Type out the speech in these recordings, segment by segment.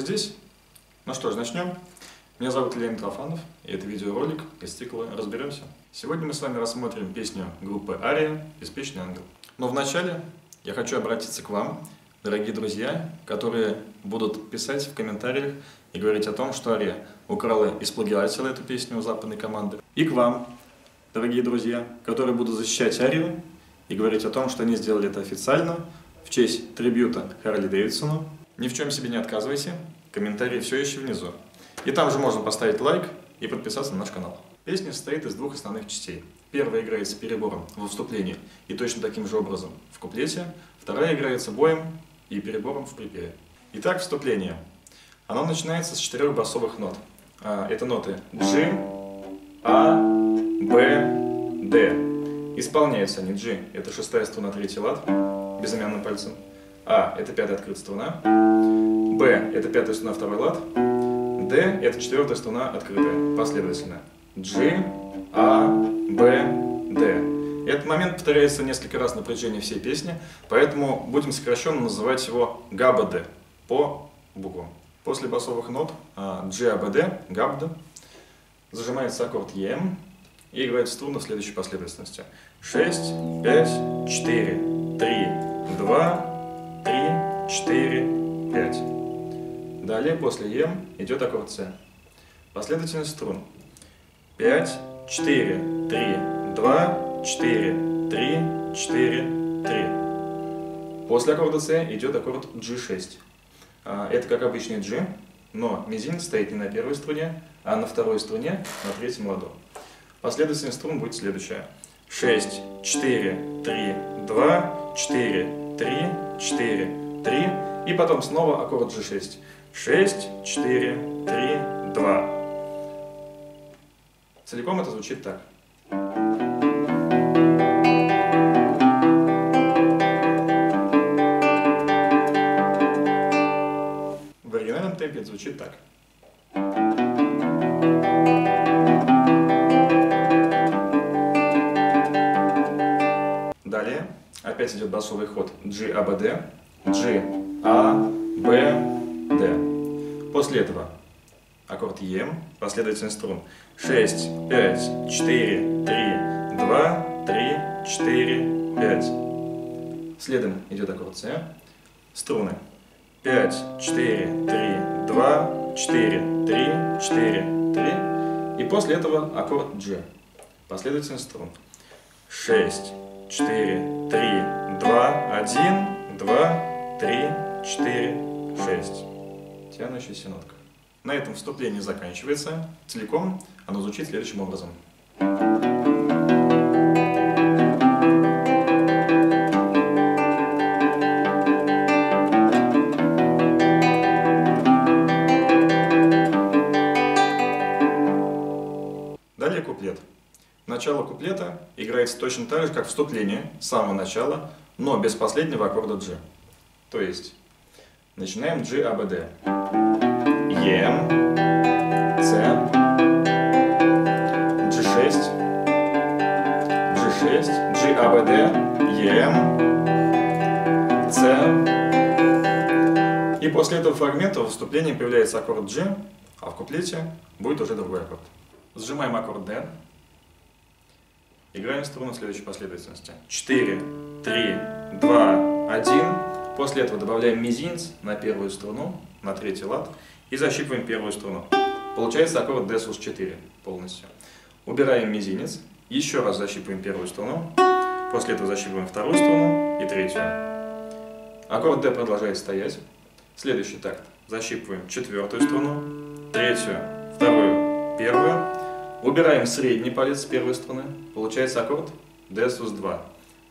здесь? Ну что ж, начнем. Меня зовут Илья Митрофанов, и это видеоролик из цикла «Разберемся». Сегодня мы с вами рассмотрим песню группы «Ария» «Беспечный ангел». Но вначале я хочу обратиться к вам, дорогие друзья, которые будут писать в комментариях и говорить о том, что Ария украла и сплагиатила эту песню у западной команды. И к вам, дорогие друзья, которые будут защищать Арию и говорить о том, что они сделали это официально, в честь трибюта Харли Дэвидсону. Ни в чем себе не отказывайте, комментарии все еще внизу. И там же можно поставить лайк и подписаться на наш канал. Песня состоит из двух основных частей. Первая играется перебором во вступлении и точно таким же образом в куплете. Вторая играется боем и перебором в припеве. Итак, вступление. Оно начинается с четырех басовых нот. А, это ноты G, A, B, D. Исполняются они G, это шестая струна, третий лад, безымянным пальцем. А – это пятая открытая струна. Б – это пятая струна, второй лад. Д – это четвертая струна, открытая, последовательно. G, A, B, D. Этот момент повторяется несколько раз на протяжении всей песни, поэтому будем сокращенно называть его ГАБД по буквам. После басовых нот G, A, B, D, ГАБД, зажимается аккорд EM и играет струны в следующей последовательности. 6, 5, 4, 3, 2, 3, 4, 5. Далее после Е идет аккорд С. Последовательность струн. 5, 4, 3, 2, 4, 3, 4, 3. После аккорда С идет аккорд G6. А, это как обычный G, но мизинец стоит не на первой струне, а на второй струне, на третьем ладу. Последовательность струн будет следующая. 6, 4, 3, 2, 4, 3, 4, 3, и потом снова аккорд G6. 6, 4, 3, 2. Целиком это звучит так. В оригинальном темпе это звучит так. Опять идет басовый ход. G, A, B, D, G, A, B, D. После этого аккорд E, последовательность струн. 6, 5, 4, 3, 2, 3, 4, 5. Следом идет аккорд С, струны. 5, 4, 3, 2, 4, 3, 4, 3. И после этого аккорд G, последовательность струн. 6, 4, 3, 2, 1, 2, 3, 4, 6. Тянущаяся нотка. На этом вступление заканчивается. Целиком оно звучит следующим образом. Далее Начало куплета играется точно так же, как вступление, с самого начала, но без последнего аккорда G. То есть, начинаем G, A, B, D. E, C, G6, G6, G, A, B, D, E, C. И после этого фрагмента в вступлении появляется аккорд G, а в куплете будет уже другой аккорд. Сжимаем аккорд D. Играем струны в следующей последовательности. 4, 3, 2, 1. После этого добавляем мизинец на первую струну, на третий лад, и защипываем первую струну. Получается аккорд D sus 4 полностью. Убираем мизинец, еще раз защипываем первую струну, после этого защипываем вторую струну и третью. Аккорд D продолжает стоять. Следующий такт. Защипываем четвертую струну, третью, вторую, первую, Убираем средний палец с первой струны. Получается аккорд D sus 2.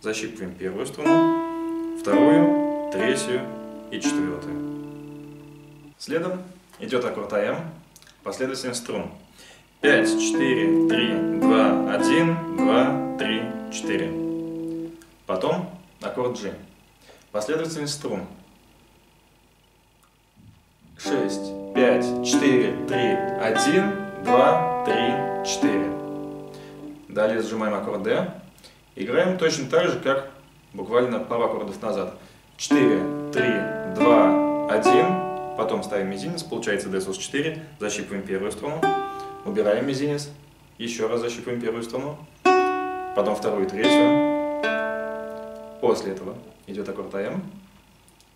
Защипываем первую струну, вторую, третью и четвертую. Следом идет аккорд АМ, последовательность струн. 5, 4, 3, 2, 1, 2, 3, 4. Потом аккорд G. Последовательность струн. 6, 5, 4, 3, 1, 2, 3, 4. Далее сжимаем аккорд D. Играем точно так же, как буквально пару аккордов назад. 4, 3, 2, 1, потом ставим мизинец, получается D sus 4, защипываем первую струну, убираем мизинец, еще раз защипываем первую струну, потом вторую и третью. После этого идет аккорд АМ,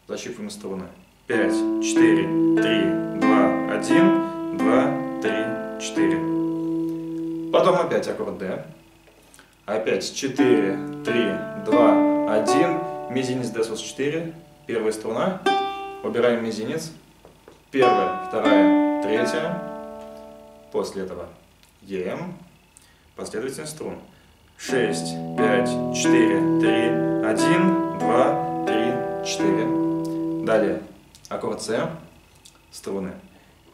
защипываем струны. 5, 4, 3, 2, 1, 2, 3, 4. Потом опять аккорд D. Опять 4, 3, 2, 1, мизинец D sus 4, первая струна, убираем мизинец, первая, вторая, третья, после этого EM, последовательность струн. 6, 5, 4, 3, 1, 2, 3, 4. Далее аккорд С, струны.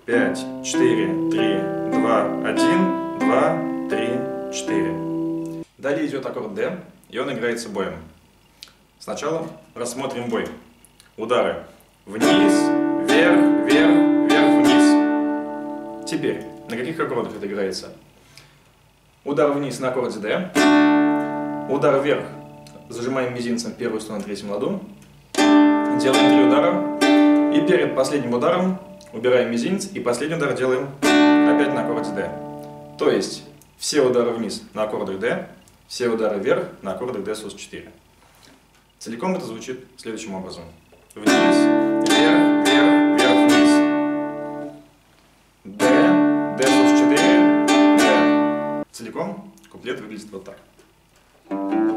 5, 4, 3, 2, 1, 2, 3, 4. Далее идет аккорд D, и он играется боем. Сначала рассмотрим бой. Удары вниз, вверх, вверх, вверх, вниз. Теперь, на каких аккордах это играется? Удар вниз на аккорде D, удар вверх, зажимаем мизинцем первую струну на третьем ладу, делаем три удара, и перед последним ударом убираем мизинец, и последний удар делаем опять на аккорде D. То есть, все удары вниз на аккордах D, все удары вверх на аккордах D sus 4. Целиком это звучит следующим образом. Вниз, вверх, вверх, вверх, вниз. D, D sus 4, D. Целиком куплет выглядит вот так.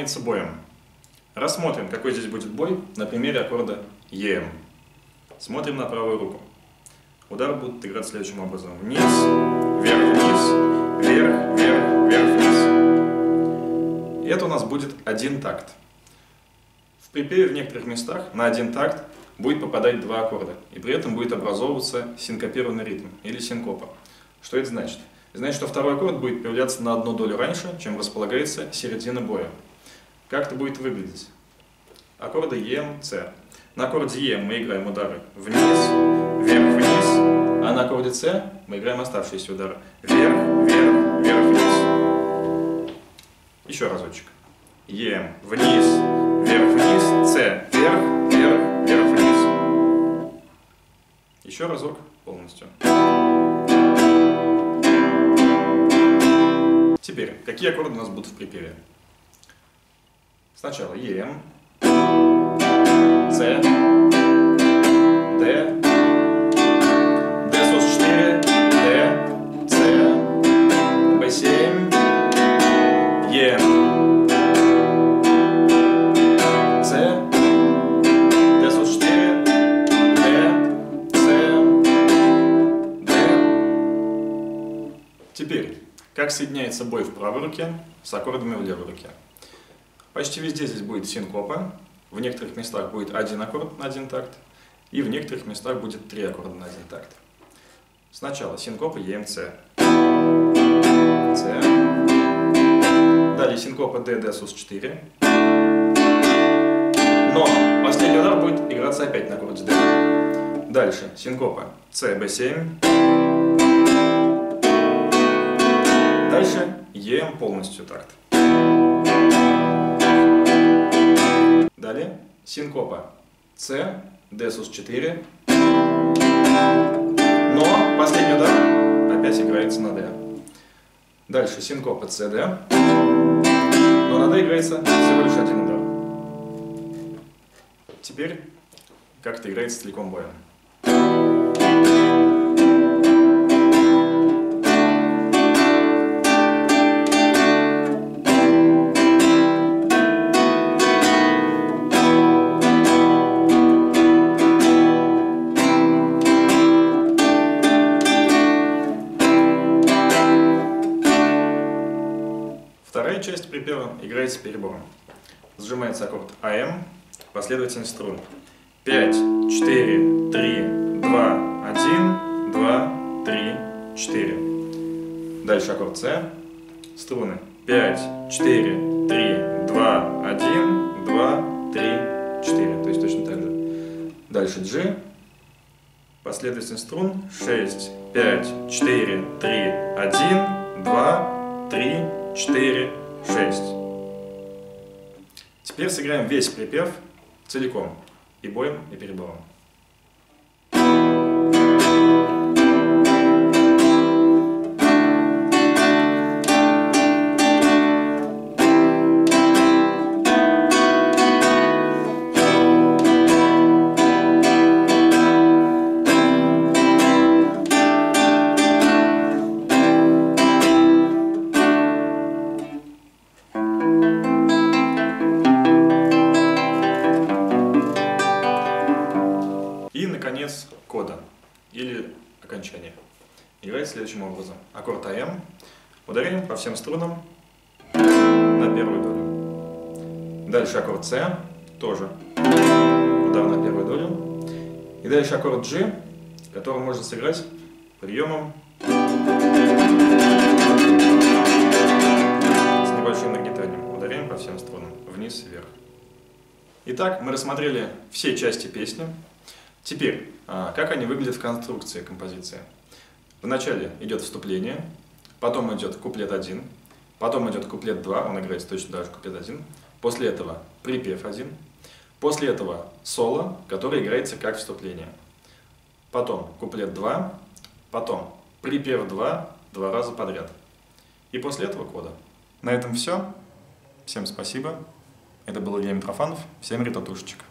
Исполняется боем. Рассмотрим, какой здесь будет бой на примере аккорда EM. Смотрим на правую руку. Удар будет играться следующим образом. Вниз, вверх, вниз, вверх, вверх, вверх, вниз. Это у нас будет один такт. В припеве в некоторых местах на один такт будет попадать два аккорда, и при этом будет образовываться синкопированный ритм или синкопа. Что это значит? Значит, что второй аккорд будет появляться на одну долю раньше, чем располагается середина боя. Как это будет выглядеть? Аккорды EM, C. На аккорде EM мы играем удары вниз, вверх, вниз, а на аккорде C мы играем оставшиеся удары вверх, вверх, вверх, вниз. Еще разочек. EM, вниз, вверх, вниз, C, вверх, вверх, вверх, вниз. Еще разок полностью. Теперь, какие аккорды у нас будут в припеве? Сначала EM, C, D, D sus 4, D, C, B7, EM, C, D sus 4, D, C, D. Теперь, как соединяется бой в правой руке с аккордами в левой руке? Почти везде здесь будет синкопа, в некоторых местах будет один аккорд на один такт, и в некоторых местах будет три аккорда на один такт. Сначала синкопа EMC. C. Далее синкопа D, D sus 4. Но последний удар будет играться опять на аккорде D. Дальше синкопа C, B7. Дальше EM полностью такт. Далее синкопа C, D sus 4. Но последний удар опять играется на D. Дальше синкопа C, D. Но на D играется всего лишь один удар. Теперь как это играется целиком боем. Припева играется перебором. Сжимается аккорд АМ, последовательность струн. 5, 4, 3, 2, 1, 2, 3, 4. Дальше аккорд С. Струны 5, 4, 3, 2, 1, 2, 3, 4. То есть точно так же. Дальше G. Последовательность струн 6, 5, 4, 3, 1, 2, 3, 4, 6. Теперь сыграем весь припев целиком, и боем, и перебором. Следующим образом. Аккорд АМ, ударение по всем струнам на первую долю. Дальше аккорд С, тоже удар на первую долю. И дальше аккорд G, который можно сыграть приемом с небольшим нагнетанием. Ударение по всем струнам, вниз, вверх. Итак, мы рассмотрели все части песни. Теперь, а, как они выглядят в конструкции композиции. Вначале идет вступление, потом идет куплет 1, потом идет куплет 2, он играет точно так же куплет 1, после этого припев 1, после этого соло, которое играется как вступление, потом куплет 2, потом припев 2, два раза подряд, и после этого кода. На этом все. Всем спасибо. Это был Илья Митрофанов. Всем ретатушечек.